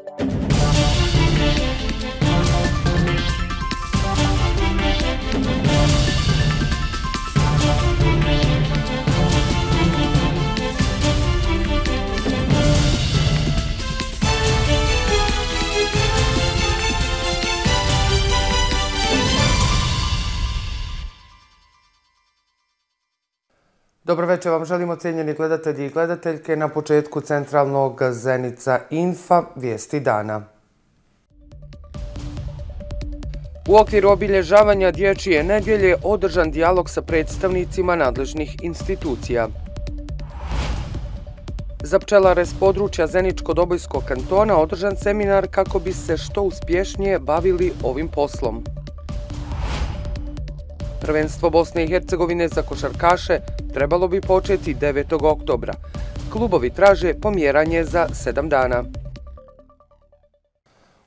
you. Dobro večer vam želimo, cijenjeni gledatelji i gledateljke. Na početku centralnog Zenica Infa, vijesti dana. U okviru obilježavanja dječije nedjelje održan dijalog sa predstavnicima nadležnih institucija. Za pčelare s područja Zeničko-Dobojskog kantona održan seminar kako bi se što uspješnije bavili ovim poslom. Prvenstvo Bosne i Hercegovine za košarkaše trebalo bi početi 9. oktobra. Klubovi traže pomjeranje za 7 dana.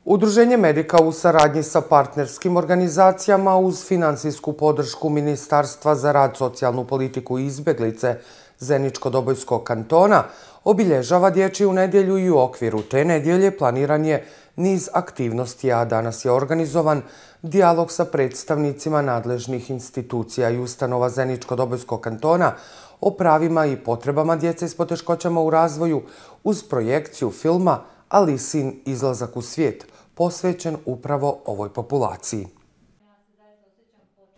Udruženje medika u saradnji sa partnerskim organizacijama uz finansijsku podršku Ministarstva za rad, socijalnu politiku i izbeglice Zeničko-Dobojskog kantona obilježava dječju nedjelju i u okviru te nedjelje planiran je niz aktivnosti, a danas je organizovan dijalog sa predstavnicima nadležnih institucija i ustanova Zeničko-Dobojskog kantona o pravima i potrebama djece s poteškoćama u razvoju uz projekciju filma Alisin izlazak u svijet, posvećen upravo ovoj populaciji.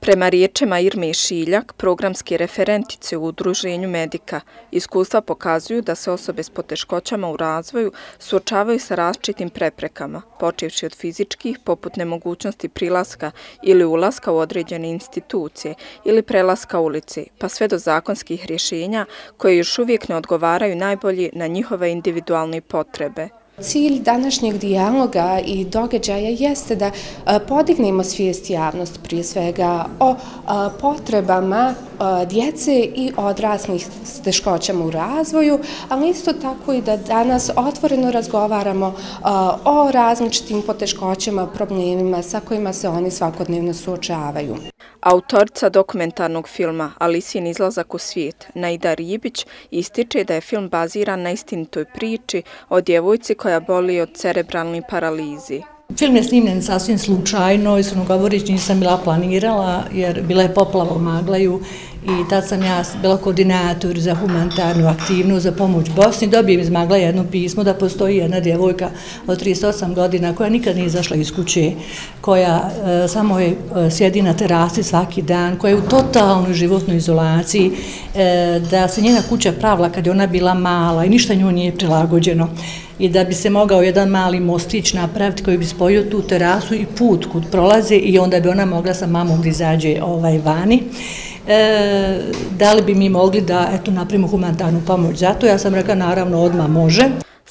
Prema riječima Irme Šiljak, programske referentice u udruženju medika, iskustva pokazuju da se osobe s poteškoćama u razvoju suočavaju sa razčitim preprekama, počevši od fizičkih, poput nemogućnosti prilaska ili ulaska u određene institucije ili prelaska ulici, pa sve do zakonskih rješenja koje još uvijek ne odgovaraju najbolji na njihove individualne potrebe. Cilj današnjeg dijaloga i događaja jeste da podignemo svijest javnost prije svega o potrebama djece i odraslih s teškoćama u razvoju, ali isto tako i da danas otvoreno razgovaramo o različitim poteškoćama, problemima sa kojima se oni svakodnevno suočavaju. Autorica dokumentarnog filma Alisin izlazak u svijet, Naida Ribić, ističe da je film baziran na istinitoj priči o djevojci koja boli od cerebralne paralizi. Film je snimljen sasvim slučajno, iskreno govorić nisam bila planirala jer bila je poplava u Maglaju i tad sam ja bila koordinator za humanitarnu aktivnu za pomoć Bosni. Dobijem iz Maglaja jedno pismo da postoji jedna djevojka od 38 godina koja nikad nije izašla iz kuće, koja e, samo je e, sjedi na terasi svaki dan, koja je u totalnoj životnoj izolaciji, e, da se njena kuća pravila kad je ona bila mala i ništa nju nije prilagođeno i da bi se mogao jedan mali mostić napraviti koji bi spojio tu terasu i put kud prolaze i onda bi ona mogla sa mamom da izađe ovaj vani. E, da li bi mi mogli da eto, napravimo humanitarnu pomoć za to? Ja sam rekla naravno odma može.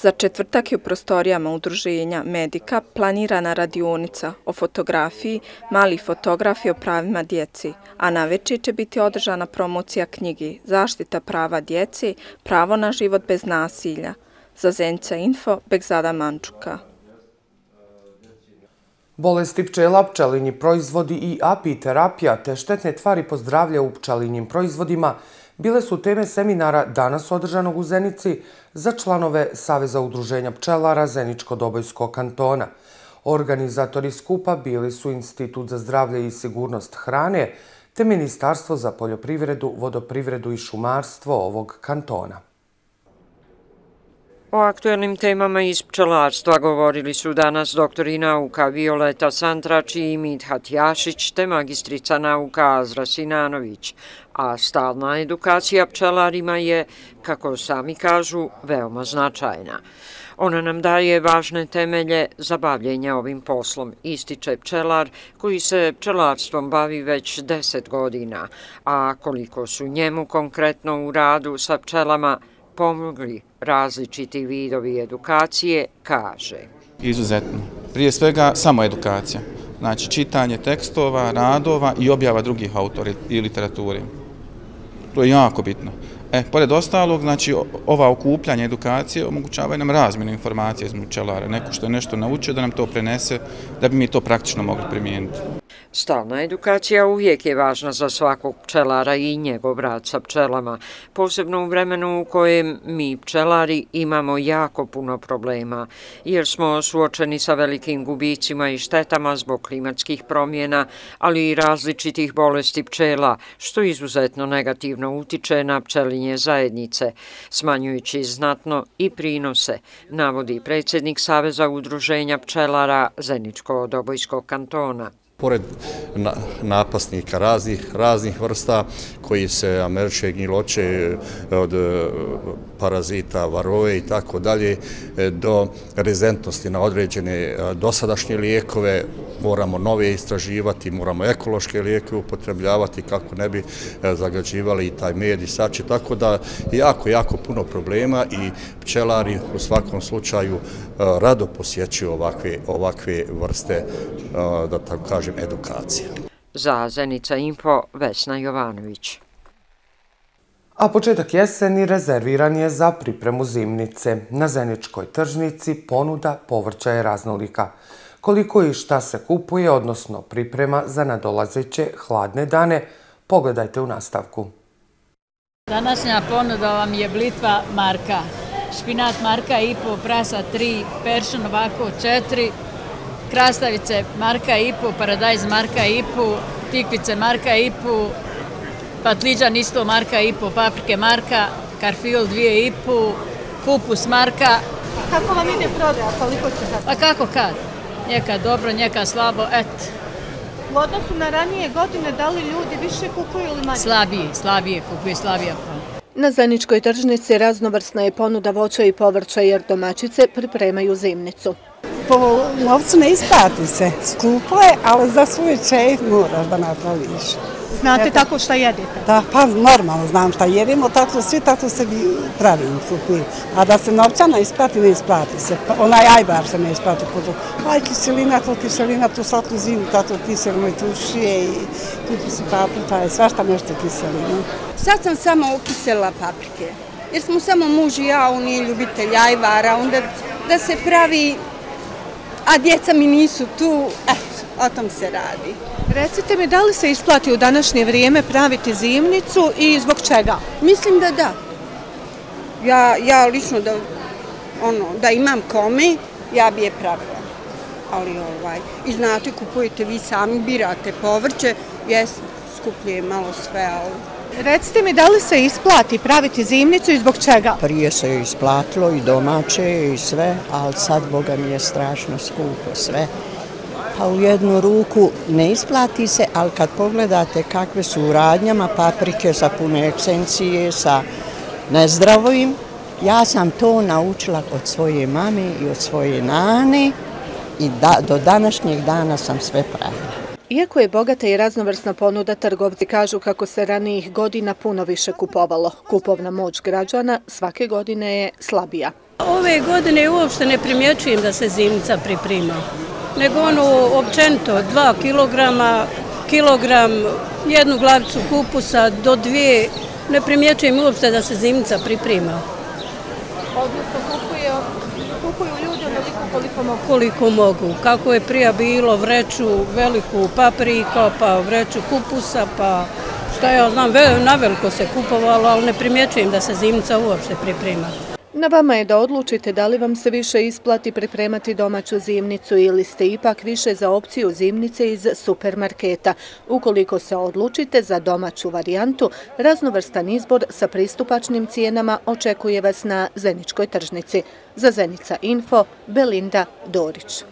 Za četvrtak je u prostorijama udruženja Medika planirana radionica o fotografiji, mali fotografi o pravima djeci, a na večer će biti održana promocija knjigi Zaštita prava djeci, pravo na život bez nasilja – Za Zenica Info, Begzada Mančuka. Bolesti pčela, pčelinji proizvodi i apiterapija te štetne tvari pozdravlja u pčelinjim proizvodima bile su teme seminara danas održanog u Zenici za članove Saveza udruženja pčelara Zeničko-Dobojskog kantona. Organizatori skupa bili su Institut za zdravlje i sigurnost hrane te Ministarstvo za poljoprivredu, vodoprivredu i šumarstvo ovog kantona. O aktuelnim temama iz pčelarstva govorili su danas doktori nauka Violeta Santrač i Midhat Jašić te magistrica nauka Azra Sinanović, a stalna edukacija pčelarima je, kako sami kažu, veoma značajna. Ona nam daje važne temelje za bavljenje ovim poslom, ističe pčelar koji se pčelarstvom bavi već deset godina, a koliko su njemu konkretno u radu sa pčelama, pomogli različiti vidovi edukacije, kaže. Izuzetno. Prije svega samo edukacija. Znači čitanje tekstova, radova i objava drugih autora i literature. To je jako bitno. E, pored ostalog, znači, ova okupljanja edukacije omogućavaju nam razmjenu informacije iz mučelara. Neko što je nešto naučio da nam to prenese, da bi mi to praktično mogli primijeniti. Stalna edukacija uvijek je važna za svakog pčelara i njegov rad sa pčelama, posebno u vremenu u kojem mi pčelari imamo jako puno problema, jer smo suočeni sa velikim gubicima i štetama zbog klimatskih promjena, ali i različitih bolesti pčela, što izuzetno negativno utiče na pčelinje zajednice, smanjujući znatno i prinose, navodi predsjednik Saveza udruženja pčelara Zeničko-Dobojskog kantona pored napasnika raznih, raznih vrsta koji se američke gnjiloče e, od e, parazita, varove i tako dalje e, do rezentnosti na određene dosadašnje lijekove. Moramo nove istraživati, moramo ekološke lijeke upotrebljavati kako ne bi zagađivali i taj med i sači, tako da jako, jako puno problema i pčelari u svakom slučaju rado posjećuju ovakve, ovakve vrste, da tako kažem, kažem, edukacija. Za Zenica Info, Vesna Jovanović. A početak jeseni rezerviran je za pripremu zimnice. Na Zeničkoj tržnici ponuda povrća je raznolika. Koliko i šta se kupuje, odnosno priprema za nadolazeće hladne dane, pogledajte u nastavku. Današnja ponuda vam je blitva marka. Špinat marka i po, prasa 3, peršan ovako 4, krastavice marka IPU, paradajz marka IPU, tikvice marka IPU, patliđan isto marka IPU, paprike marka, karfiol dvije IPU, kupus marka. Kako vam ide prodaja? Koliko ste sad? A kako kad? Njeka dobro, njeka slabo, et. U odnosu na ranije godine, da li ljudi više kupuju ili manje? Slabije, slabije kupuju, slabije. Na Zaničkoj tržnici raznovrsna je ponuda voća i povrća jer domaćice pripremaju zimnicu po novcu ne isplati se. Skupo je, ali za svoj čej moraš da napraviš. Znate tako šta jedete? Da, pa normalno znam šta jedemo, tako svi tako se pravim kupi. A da se novčana isplati, ne isplati se. Pa, onaj ajbar se ne isplati. Aj, kiselina, to kiselina, tu slatku zimu, tato kiselino i tušije i kupi se paprika i svašta nešto kiselino. Sad sam samo okisela paprike. Jer smo samo muž i ja, on je ljubitelj ajvara, onda da se pravi a djeca mi nisu tu, eto, o tom se radi. Recite mi, da li se isplati u današnje vrijeme praviti zimnicu i zbog čega? Mislim da da. Ja, ja lično da, ono, da imam kome, ja bi je pravila. Ali ovaj, i znate, kupujete vi sami, birate povrće, jes, skuplje malo sve, ali Recite mi, da li se isplati praviti zimnicu i zbog čega? Prije se je isplatilo i domaće i sve, ali sad, Boga mi je strašno skupo sve. Pa u jednu ruku ne isplati se, ali kad pogledate kakve su u radnjama paprike sa pune eksencije, sa nezdravojim, ja sam to naučila od svoje mame i od svoje nane i do današnjeg dana sam sve pravila. Iako je bogata i raznovrsna ponuda, trgovci kažu kako se ranijih godina puno više kupovalo. Kupovna moć građana svake godine je slabija. Ove godine uopšte ne primjećujem da se zimnica priprima, nego ono općenito dva kilograma, kilogram, jednu glavicu kupusa do dvije, ne primjećujem uopšte da se zimnica priprima. Odnosno kupuje kupuju ljudi onoliko koliko mogu? Koliko mogu. Kako je prija bilo vreću veliku paprika, pa vreću kupusa, pa šta ja znam, na veliko se kupovalo, ali ne primjećujem da se zimca uopšte priprema. Na vama je da odlučite da li vam se više isplati pripremati domaću zimnicu ili ste ipak više za opciju zimnice iz supermarketa. Ukoliko se odlučite za domaću varijantu, raznovrstan izbor sa pristupačnim cijenama očekuje vas na Zeničkoj tržnici. Za Zenica Info, Belinda Dorić.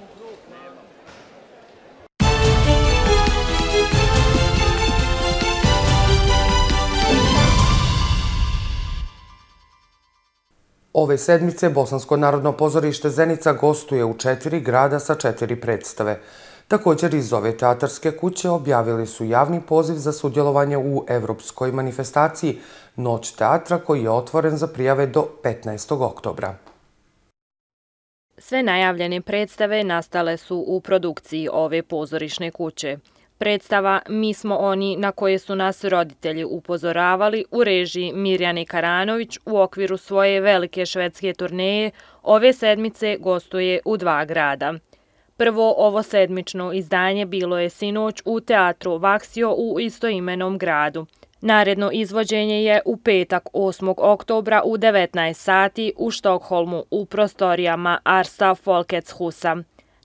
Ove sedmice Bosansko narodno pozorište Zenica gostuje u četiri grada sa četiri predstave. Također iz ove teatarske kuće objavili su javni poziv za sudjelovanje u Evropskoj manifestaciji Noć teatra koji je otvoren za prijave do 15. oktobra. Sve najavljene predstave nastale su u produkciji ove pozorišne kuće. Predstava Mi smo oni na koje su nas roditelji upozoravali u režiji Mirjane Karanović u okviru svoje velike švedske turneje ove sedmice gostuje u dva grada. Prvo ovo sedmično izdanje bilo je sinoć u teatru Vaksio u istoimenom gradu. Naredno izvođenje je u petak 8. oktobra u 19 sati u Štokholmu u prostorijama Arsta Folketshusa.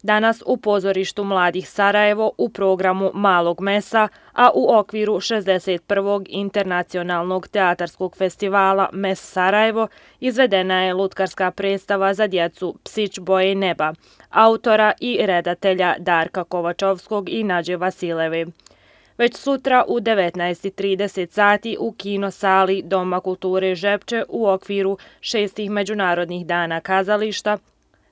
Danas u pozorištu Mladih Sarajevo u programu Malog mesa, a u okviru 61. internacionalnog teatarskog festivala Mes Sarajevo izvedena je lutkarska predstava za djecu Psić boje neba, autora i redatelja Darka Kovačovskog i Nađe Vasilevi. Već sutra u 19.30 sati u kino sali Doma kulture Žepče u okviru šestih međunarodnih dana kazališta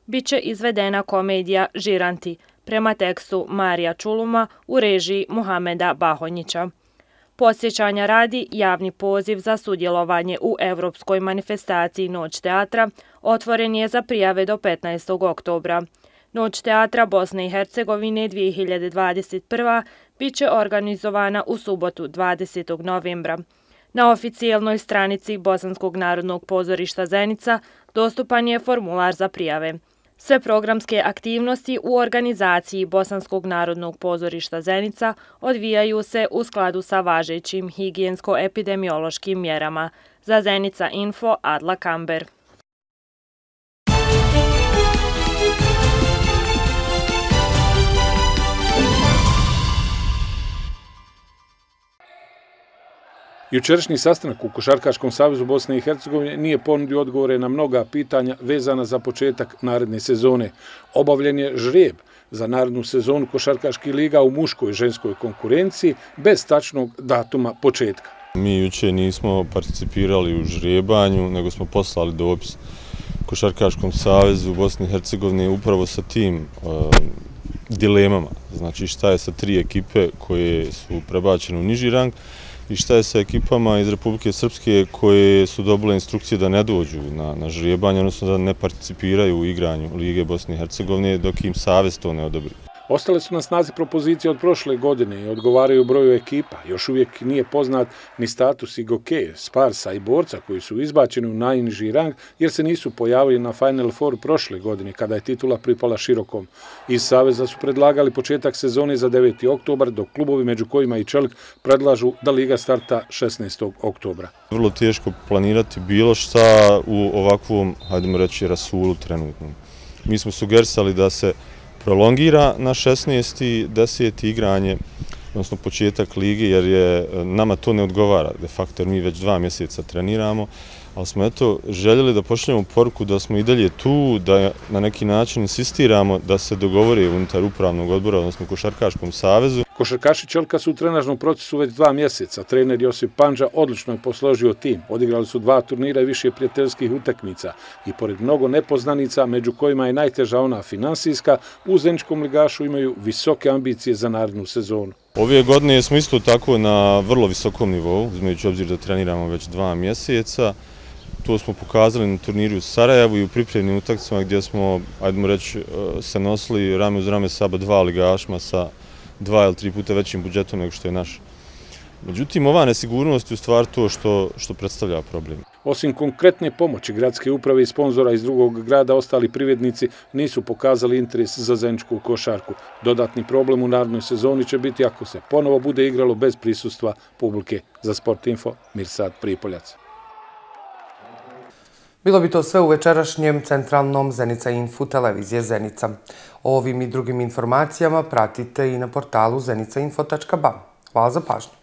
biće izvedena komedija Žiranti prema tekstu Marija Čuluma u režiji Muhameda Bahonjića. Posjećanja radi javni poziv za sudjelovanje u Evropskoj manifestaciji Noć teatra otvoren je za prijave do 15. oktobra. Noć teatra Bosne i Hercegovine 2021. bit će organizovana u subotu 20. novembra. Na oficijelnoj stranici Bosanskog narodnog pozorišta Zenica dostupan je formular za prijave. Sve programske aktivnosti u organizaciji Bosanskog narodnog pozorišta Zenica odvijaju se u skladu sa važećim higijensko-epidemiološkim mjerama. Za Zenica Info, Adla Kamber. Jučerašnji sastanak u Košarkaškom savjezu Bosne i Hercegovine nije ponudio odgovore na mnoga pitanja vezana za početak naredne sezone. Obavljen je žrijeb za narednu sezonu Košarkaških liga u muškoj i ženskoj konkurenciji bez tačnog datuma početka. Mi juče nismo participirali u žrijebanju, nego smo poslali dopis Košarkaškom savjezu Bosne i Hercegovine upravo sa tim uh, dilemama. Znači šta je sa tri ekipe koje su prebačene u niži rang, i šta je sa ekipama iz Republike Srpske koje su dobile instrukcije da ne dođu na, na žrijebanje, odnosno da ne participiraju u igranju Lige Bosne i Hercegovine dok im savjest to ne odobri. Ostale su na snazi propozicije od prošle godine i odgovaraju broju ekipa. Još uvijek nije poznat ni status i Goke, Sparsa i Borca koji su izbačeni u najniži rang jer se nisu pojavili na Final Four prošle godine kada je titula pripala širokom. Iz Saveza su predlagali početak sezone za 9. oktobar dok klubovi među kojima i Čelik predlažu da Liga starta 16. oktobra. Vrlo teško planirati bilo šta u ovakvom, hajdemo reći, rasulu trenutnom. Mi smo sugerisali da se prolongira na 16. 10. igranje, odnosno početak ligi, jer je e, nama to ne odgovara. De facto, mi već dva mjeseca treniramo, ali smo eto željeli da pošljemo poruku da smo i dalje tu, da na neki način insistiramo da se dogovore unutar upravnog odbora, odnosno Košarkaškom savezu. Košarkaši Čelka su u trenažnom procesu već dva mjeseca. Trener Josip Panđa odlično je posložio tim. Odigrali su dva turnira i više prijateljskih utakmica. I pored mnogo nepoznanica, među kojima je najteža ona finansijska, u Zeničkom ligašu imaju visoke ambicije za narednu sezonu. Ove godine smo isto tako na vrlo visokom nivou, uzmejući obzir da treniramo već dva mjeseca. To smo pokazali na turniru u Sarajevu i u pripremnim utakcima gdje smo, ajdemo reći, eh, se nosili rame uz rame saba dva ligašma sa dva ili tri puta većim budžetom nego što je naš. Međutim, ova nesigurnost je u stvar to što, što predstavlja problem. Osim konkretne pomoći gradske uprave i sponzora iz drugog grada, ostali privjednici nisu pokazali interes za zajedničku košarku. Dodatni problem u narodnoj sezoni će biti ako se ponovo bude igralo bez prisustva publike. Za Sport Info, Mirsad Pripoljac. Bilo bi to sve u večerašnjem centralnom Zenica Info televizije Zenica. O ovim i drugim informacijama pratite i na portalu zenicainfo.ba. Hvala za pažnju.